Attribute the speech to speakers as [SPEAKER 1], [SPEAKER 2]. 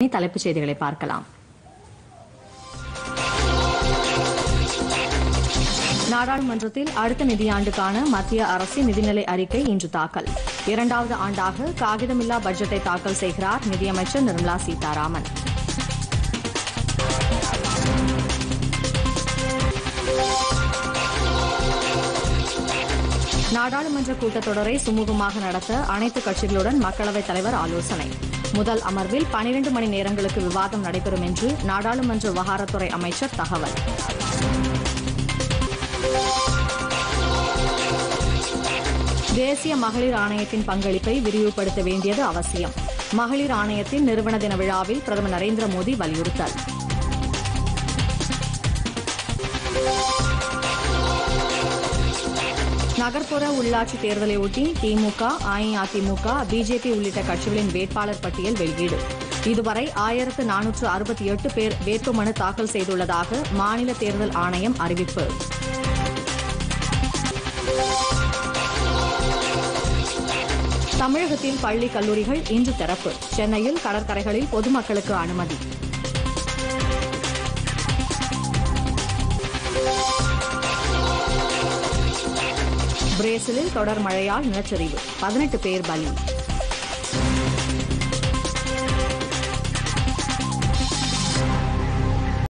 [SPEAKER 1] இனி தலைப்புச் செய்திகளை பார்க்கலாம். நாடாளுமன்றத்தில் அடுத்த நிதியாண்டுக்கான மத்திய அரசின் நிதிநிலை அறிக்கை இன்று தாக்கல். இரண்டாவது ஆண்டாக காகிதமில்லா பட்ஜெட்டை தாக்கல் செய்கிறார் நிதியமைச்சர் நிர்மலா சீதாராமன். நாடாளுமன்ற கூட்டத்தொடரை சுமூகமாக நடத்த அனைத்து கட்சிகளுடன் மக்களவைத் தலைவர் ஆலோசனை. முதல் அமர்வில் 12 மணி நேரங்களுக்கு விவாதம் நடைபெறும் என்று நாடாளுமன்ற விவகாரத்துறை அமைச்சர் தகவல். தேசிய மகளிர் ஆணையத்தின் பங்களிப்பை விரிவுபடுத்த வேண்டியது அவசியம். மகளிர் ஆணையத்தின் நிறுவன தின விழாவில் பிரதமர் நரேந்திர மோடி வலியுறுத்தல். நகர்ப்புற உள்ளாட்சி தேர்தலை ஒட்டி திமுக அஇஅதிமுக பிஜேபி உள்ளிட்ட கட்சிகளின் வேட்பாளர் பட்டியல் வெளியீடு. இதுவரை ஆயிரத்து நானூற்று அறுபத்தி எட்டு பேர் வேட்புமனு தாக்கல் செய்துள்ளதாக மாநில தேர்தல் ஆணையம் அறிவிப்பு. தமிழகத்தில் பள்ளி கல்லூரிகள் இன்று திறப்பு. சென்னையில் கடற்கரைகளில் பொதுமக்களுக்கு அனுமதி. பிரேசிலில் தொடர் மழையால் நிலச்சரிவு. பதினெட்டு பேர் பலி.